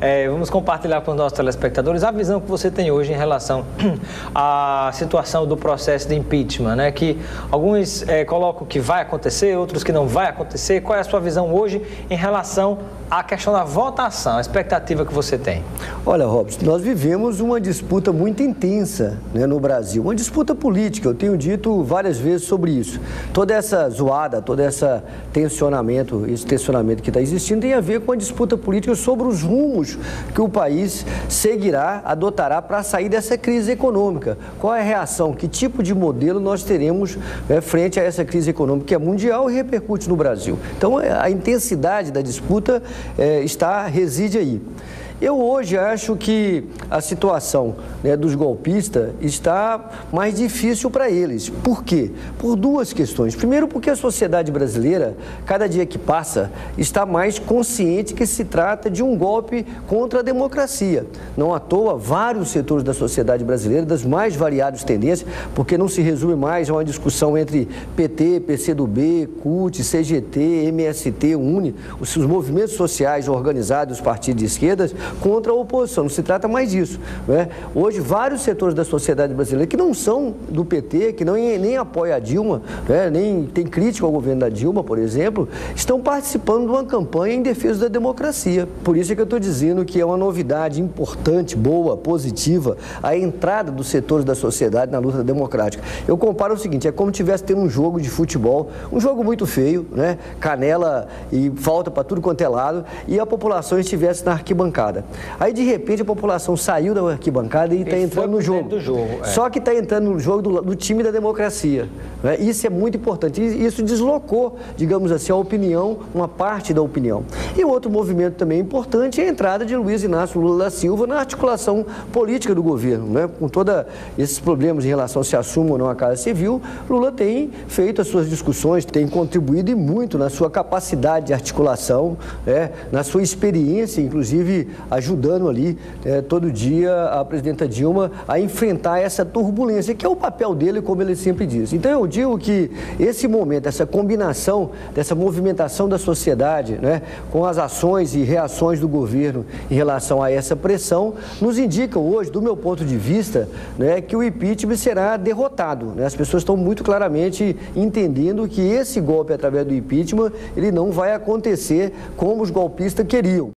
É, vamos compartilhar com os nossos telespectadores a visão que você tem hoje em relação à situação do processo de impeachment, né? Que alguns é, colocam que vai acontecer, outros que não vai acontecer. Qual é a sua visão hoje em relação à questão da votação, a expectativa que você tem? Olha, Robson, nós vivemos uma disputa muito intensa né, no Brasil, uma disputa política. Eu tenho dito várias vezes sobre isso. Toda essa zoada, todo esse tensionamento, esse tensionamento que está existindo tem a ver com a disputa política sobre os rumos que o país seguirá, adotará para sair dessa crise econômica. Qual é a reação? Que tipo de modelo nós teremos né, frente a essa crise econômica que é mundial e repercute no Brasil? Então, a intensidade da disputa é, está reside aí. Eu hoje acho que a situação né, dos golpistas está mais difícil para eles. Por quê? Por duas questões. Primeiro, porque a sociedade brasileira, cada dia que passa, está mais consciente que se trata de um golpe contra a democracia. Não à toa, vários setores da sociedade brasileira, das mais variadas tendências, porque não se resume mais a uma discussão entre PT, PCdoB, CUT, CGT, MST, UNE, os movimentos sociais organizados, os partidos de esquerda, contra a oposição. Não se trata mais disso. Né? Hoje, vários setores da sociedade brasileira que não são do PT, que não, nem apoiam a Dilma, né? nem tem crítica ao governo da Dilma, por exemplo, estão participando de uma campanha em defesa da democracia. Por isso é que eu estou dizendo que é uma novidade importante, boa, positiva, a entrada dos setores da sociedade na luta democrática. Eu comparo o seguinte, é como se tivesse tendo um jogo de futebol, um jogo muito feio, né? canela e falta para tudo quanto é lado, e a população estivesse na arquibancada. Aí, de repente, a população saiu da arquibancada e está entrando no jogo. jogo é. Só que está entrando no jogo do, do time da democracia. Né? Isso é muito importante. Isso deslocou, digamos assim, a opinião, uma parte da opinião. E outro movimento também importante é a entrada de Luiz Inácio Lula da Silva na articulação política do governo. Né? Com todos esses problemas em relação a se assume ou não a Casa Civil, Lula tem feito as suas discussões, tem contribuído e muito na sua capacidade de articulação, né? na sua experiência, inclusive ajudando ali é, todo dia a presidenta Dilma a enfrentar essa turbulência, que é o papel dele, como ele sempre diz. Então eu digo que esse momento, essa combinação dessa movimentação da sociedade, né, com as ações e reações do governo em relação a essa pressão, nos indicam hoje, do meu ponto de vista, né, que o impeachment será derrotado. Né? As pessoas estão muito claramente entendendo que esse golpe através do impeachment ele não vai acontecer como os golpistas queriam.